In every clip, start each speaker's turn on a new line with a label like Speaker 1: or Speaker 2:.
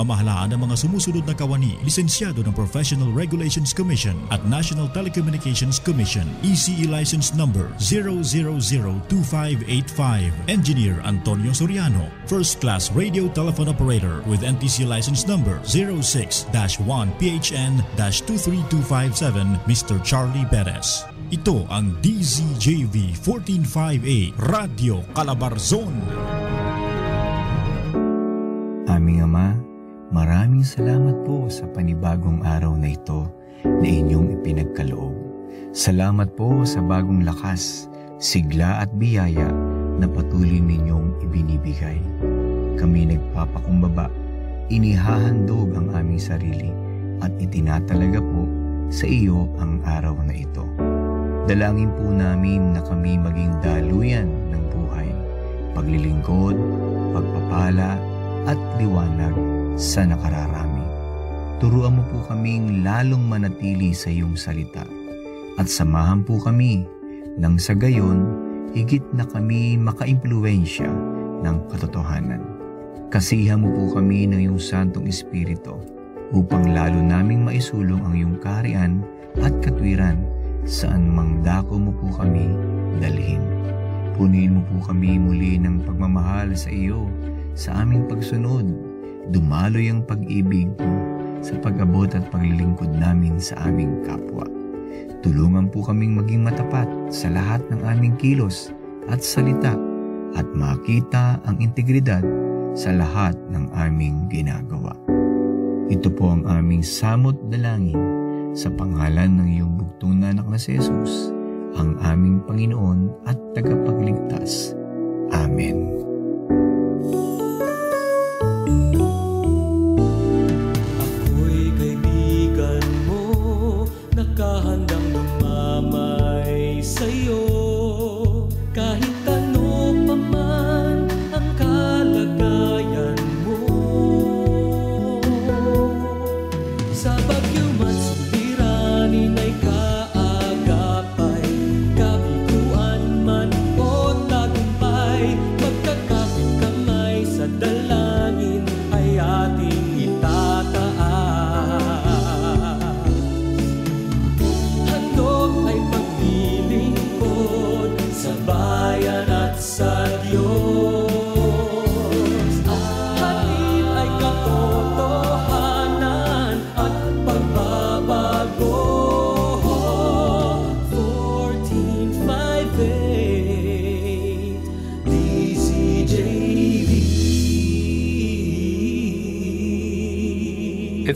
Speaker 1: Pamamahalaan ng mga sumusunod na kawani, lisensyado ng Professional Regulations Commission at National Telecommunications Commission, ECE License Number 0002585, Engineer Antonio Soriano, First Class Radio Telephone Operator with NTC License Number 06-1PHN-23257, Mr. Charlie Perez. Ito ang DZJV 145A Radio Calabarzon.
Speaker 2: Aming Ama, maraming salamat po sa panibagong araw na ito na inyong ipinagkaloob. Salamat po sa bagong lakas, sigla at biyaya na patuloy ninyong ibinibigay. Kami nagpapakumbaba, inihahandog ang aming sarili at itinatalaga po sa iyo ang araw na ito. Dalangin po namin na kami maging daluyan ng buhay, paglilingkod, pagpapala, at liwanag sa nakararami. Turuan mo po kaming lalong manatili sa iyong salita at samahan po kami nang sa gayon higit na kami makaimpluensya ng katotohanan. Kasihan mo po kami ng iyong Santong Espiritu upang lalo naming maisulong ang iyong kaharian at katwiran saan mang dako mo po kami dalhin. Punin mo po kami muli ng pagmamahal sa iyo sa aming pagsunod. Dumaloy ang pag-ibig mo sa pag-abot at paglilingkod namin sa aming kapwa. Tulungan po kaming maging matapat sa lahat ng aming kilos at salita at makita ang integridad sa lahat ng aming ginagawa. Ito po ang aming samot dalangin sa pangalan ng iyong bugtong na anak na si Jesus, ang aming Panginoon at tagapagligtas. Amen.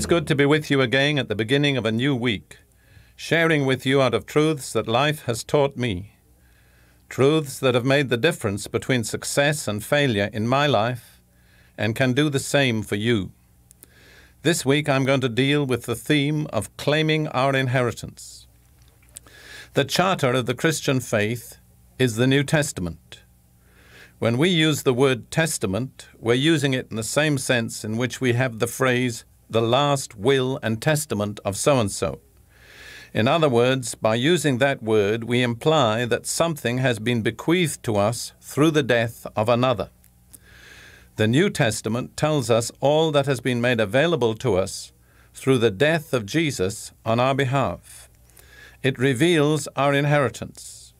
Speaker 3: It's good to be with you again at the beginning of a new week, sharing with you out of truths that life has taught me. Truths that have made the difference between success and failure in my life and can do the same for you. This week I'm going to deal with the theme of claiming our inheritance. The charter of the Christian faith is the New Testament. When we use the word testament, we're using it in the same sense in which we have the phrase the last will and testament of so and so. In other words, by using that word, we imply that something has been bequeathed to us through the death of another. The New Testament tells us all that has been made available to us through the death of Jesus on our behalf. It reveals our inheritance.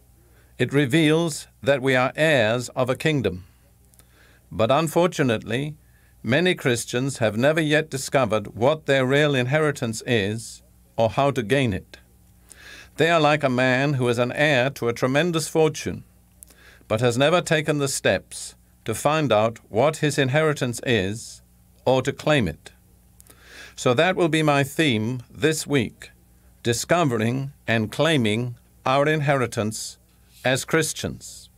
Speaker 3: It reveals that we are heirs of a kingdom. But unfortunately, Many Christians have never yet discovered what their real inheritance is or how to gain it. They are like a man who is an heir to a tremendous fortune, but has never taken the steps to find out what his inheritance is or to claim it. So that will be my theme this week discovering and claiming our inheritance as Christians.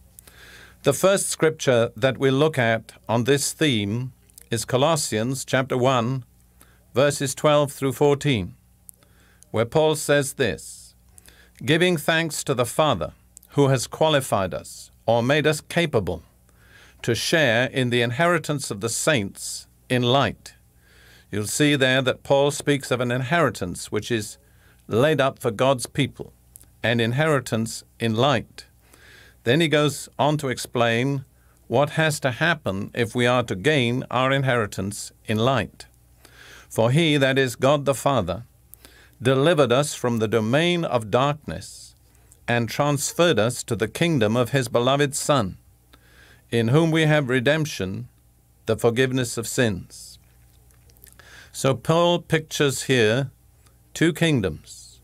Speaker 3: The first scripture that we look at on this theme is Colossians chapter 1, verses 12 through 14, where Paul says this Giving thanks to the Father who has qualified us or made us capable to share in the inheritance of the saints in light. You'll see there that Paul speaks of an inheritance which is laid up for God's people, an inheritance in light. Then he goes on to explain what has to happen if we are to gain our inheritance in light. For he, that is God the Father, delivered us from the domain of darkness and transferred us to the kingdom of his beloved Son, in whom we have redemption, the forgiveness of sins. So Paul pictures here two kingdoms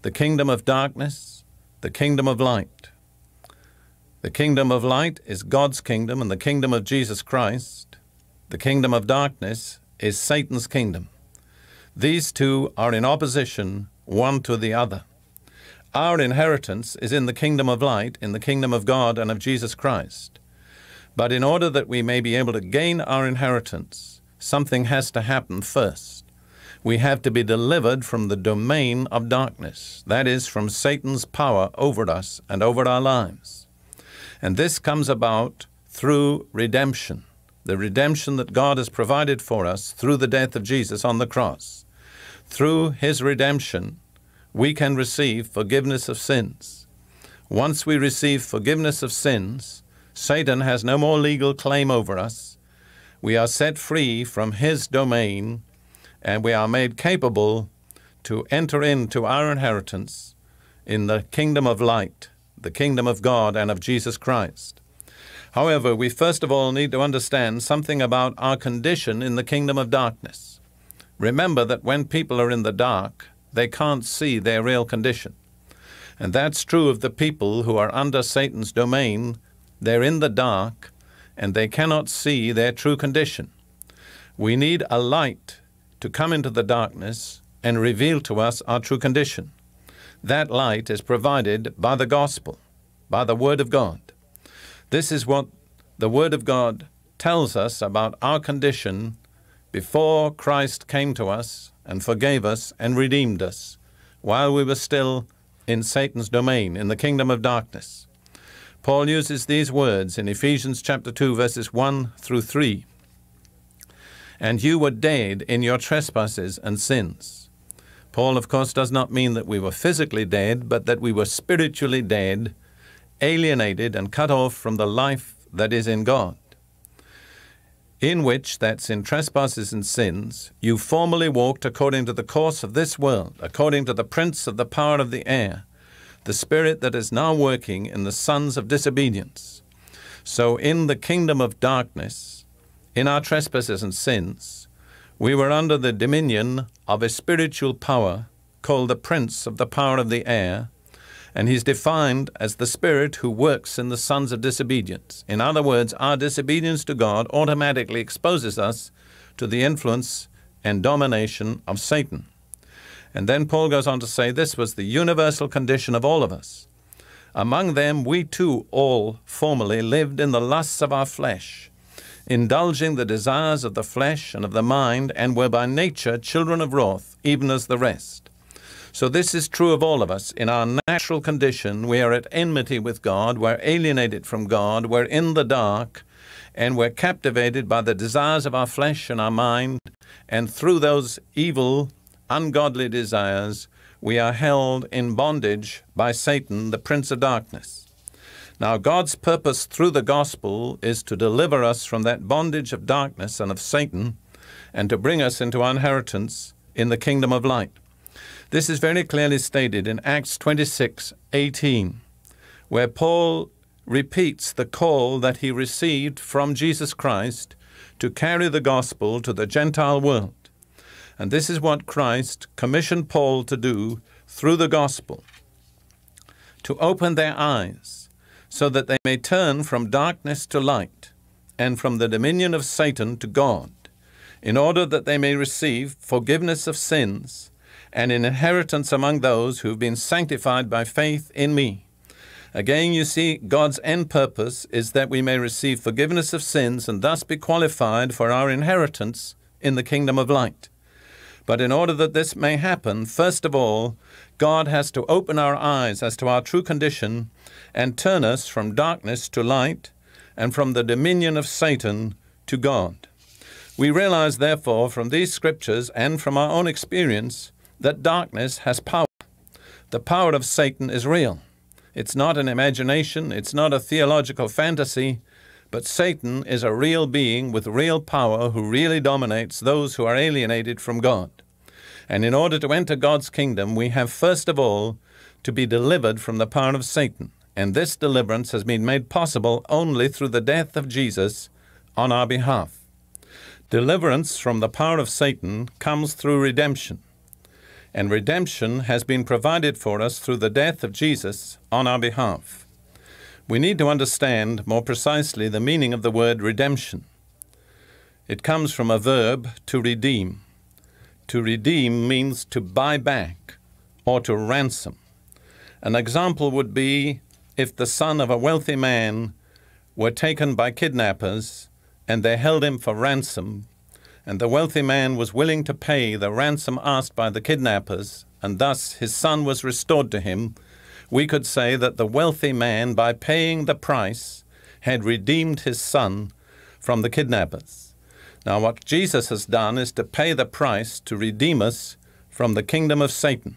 Speaker 3: the kingdom of darkness, the kingdom of light. The kingdom of light is God's kingdom and the kingdom of Jesus Christ. The kingdom of darkness is Satan's kingdom. These two are in opposition one to the other. Our inheritance is in the kingdom of light, in the kingdom of God and of Jesus Christ. But in order that we may be able to gain our inheritance, something has to happen first we have to be delivered from the domain of darkness, that is, from Satan's power over us and over our lives. And this comes about through redemption, the redemption that God has provided for us through the death of Jesus on the cross. Through his redemption, we can receive forgiveness of sins. Once we receive forgiveness of sins, Satan has no more legal claim over us. We are set free from his domain and we are made capable to enter into our inheritance in the kingdom of light, the kingdom of God and of Jesus Christ. However, we first of all need to understand something about our condition in the kingdom of darkness. Remember that when people are in the dark, they can't see their real condition. And that's true of the people who are under Satan's domain. They're in the dark and they cannot see their true condition. We need a light to come into the darkness and reveal to us our true condition. That light is provided by the gospel, by the Word of God. This is what the Word of God tells us about our condition before Christ came to us and forgave us and redeemed us while we were still in Satan's domain, in the kingdom of darkness. Paul uses these words in Ephesians chapter 2 verses 1 through 3 and you were dead in your trespasses and sins. Paul, of course, does not mean that we were physically dead, but that we were spiritually dead, alienated, and cut off from the life that is in God. In which, that's in trespasses and sins, you formerly walked according to the course of this world, according to the prince of the power of the air, the spirit that is now working in the sons of disobedience. So, in the kingdom of darkness, in our trespasses and sins, we were under the dominion of a spiritual power called the Prince of the Power of the Air, and he's defined as the spirit who works in the sons of disobedience. In other words, our disobedience to God automatically exposes us to the influence and domination of Satan. And then Paul goes on to say this was the universal condition of all of us. Among them, we too all formerly lived in the lusts of our flesh indulging the desires of the flesh and of the mind, and were by nature children of wrath, even as the rest. So, this is true of all of us. In our natural condition, we are at enmity with God, we're alienated from God, we're in the dark, and we're captivated by the desires of our flesh and our mind, and through those evil, ungodly desires, we are held in bondage by Satan, the prince of darkness. Now, God's purpose through the gospel is to deliver us from that bondage of darkness and of Satan and to bring us into our inheritance in the kingdom of light. This is very clearly stated in Acts 26 18, where Paul repeats the call that he received from Jesus Christ to carry the gospel to the Gentile world. And this is what Christ commissioned Paul to do through the gospel to open their eyes so that they may turn from darkness to light, and from the dominion of Satan to God, in order that they may receive forgiveness of sins and an inheritance among those who have been sanctified by faith in me. Again, you see, God's end purpose is that we may receive forgiveness of sins and thus be qualified for our inheritance in the kingdom of light. But in order that this may happen, first of all, God has to open our eyes as to our true condition and turn us from darkness to light and from the dominion of Satan to God. We realize, therefore, from these scriptures and from our own experience that darkness has power. The power of Satan is real. It's not an imagination, it's not a theological fantasy, But Satan is a real being with real power who really dominates those who are alienated from God. And in order to enter God's kingdom, we have first of all to be delivered from the power of Satan. And this deliverance has been made possible only through the death of Jesus on our behalf. Deliverance from the power of Satan comes through redemption. And redemption has been provided for us through the death of Jesus on our behalf. We need to understand more precisely the meaning of the word redemption. It comes from a verb to redeem. To redeem means to buy back or to ransom. An example would be if the son of a wealthy man were taken by kidnappers and they held him for ransom, and the wealthy man was willing to pay the ransom asked by the kidnappers, and thus his son was restored to him, we could say that the wealthy man, by paying the price, had redeemed his son from the kidnappers. Now, what Jesus has done is to pay the price to redeem us from the kingdom of Satan.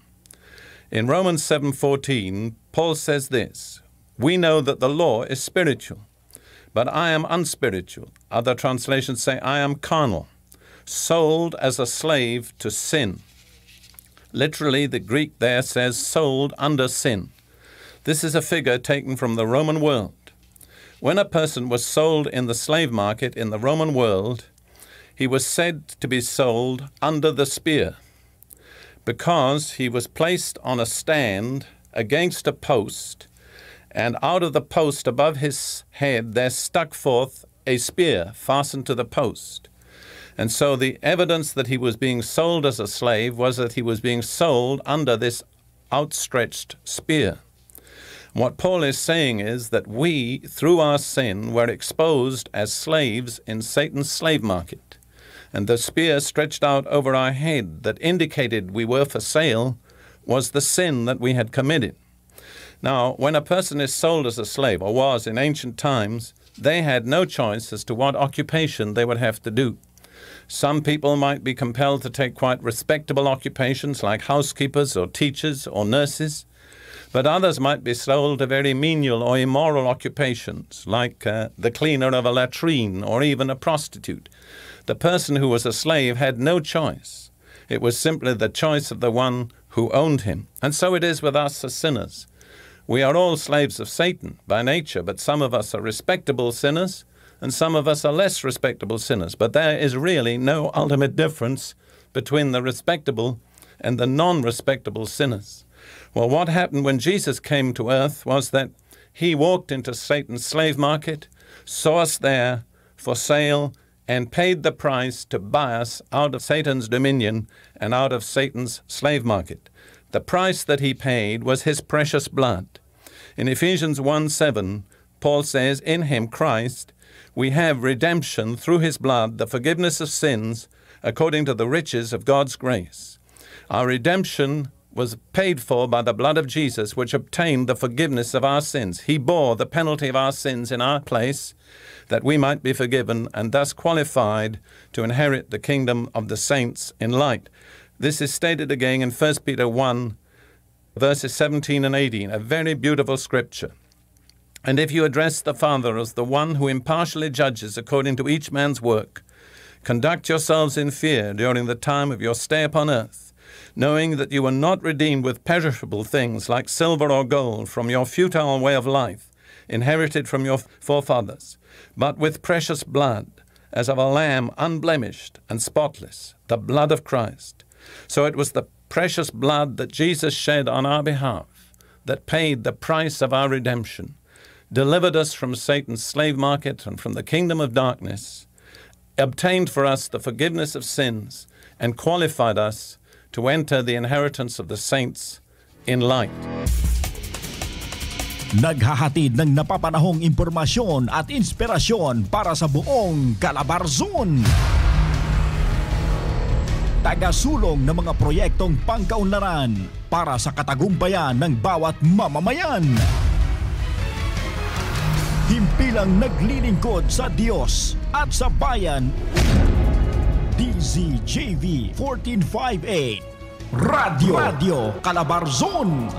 Speaker 3: In Romans 7:14, Paul says this, "We know that the law is spiritual, but I am unspiritual. Other translations say, I am carnal, sold as a slave to sin. Literally, the Greek there says, sold under sin. This is a figure taken from the Roman world. When a person was sold in the slave market in the Roman world, he was said to be sold under the spear because he was placed on a stand against a post and out of the post above his head there stuck forth a spear fastened to the post. And so the evidence that he was being sold as a slave was that he was being sold under this outstretched spear. What Paul is saying is that we, through our sin, were exposed as slaves in Satan's slave market. And the spear stretched out over our head that indicated we were for sale was the sin that we had committed. Now, when a person is sold as a slave, or was in ancient times, they had no choice as to what occupation they would have to do. Some people might be compelled to take quite respectable occupations like housekeepers or teachers or nurses, but others might be sold to very menial or immoral occupations like uh, the cleaner of a latrine or even a prostitute. The person who was a slave had no choice. It was simply the choice of the one who owned him. And so it is with us as sinners. We are all slaves of Satan by nature, but some of us are respectable sinners and some of us are less respectable sinners. But there is really no ultimate difference between the respectable and the non respectable sinners. Well, what happened when Jesus came to earth was that he walked into Satan's slave market, saw us there for sale, and paid the price to buy us out of Satan's dominion and out of Satan's slave market. The price that he paid was his precious blood. In Ephesians 1 7, Paul says, In him, Christ, we have redemption through his blood, the forgiveness of sins, according to the riches of God's grace. Our redemption was paid for by the blood of Jesus, which obtained the forgiveness of our sins. He bore the penalty of our sins in our place, that we might be forgiven and thus qualified to inherit the kingdom of the saints in light. This is stated again in 1 Peter 1, verses 17 and 18, a very beautiful scripture. And if you address the Father as the one who impartially judges according to each man's work, conduct yourselves in fear during the time of your stay upon earth, knowing that you were not redeemed with perishable things like silver or gold from your futile way of life, inherited from your forefathers, but with precious blood, as of a lamb unblemished and spotless, the blood of Christ so it was the precious blood that Jesus shed on our behalf that paid the price of our redemption, delivered us from Satan's slave market and from the kingdom of darkness, obtained for us the forgiveness of sins, and qualified us to enter the inheritance of the saints in light.
Speaker 1: Naghahatid ng napapanahong impormasyon at inspirasyon para sa buong Calabarzon tagasulong ng mga proyektong pangkaunlaran para sa katagumpayan ng bawat mamamayan. Himpilang naglilingkod sa Diyos at sa bayan. DZJV 1458 Radio Radio Calabarzon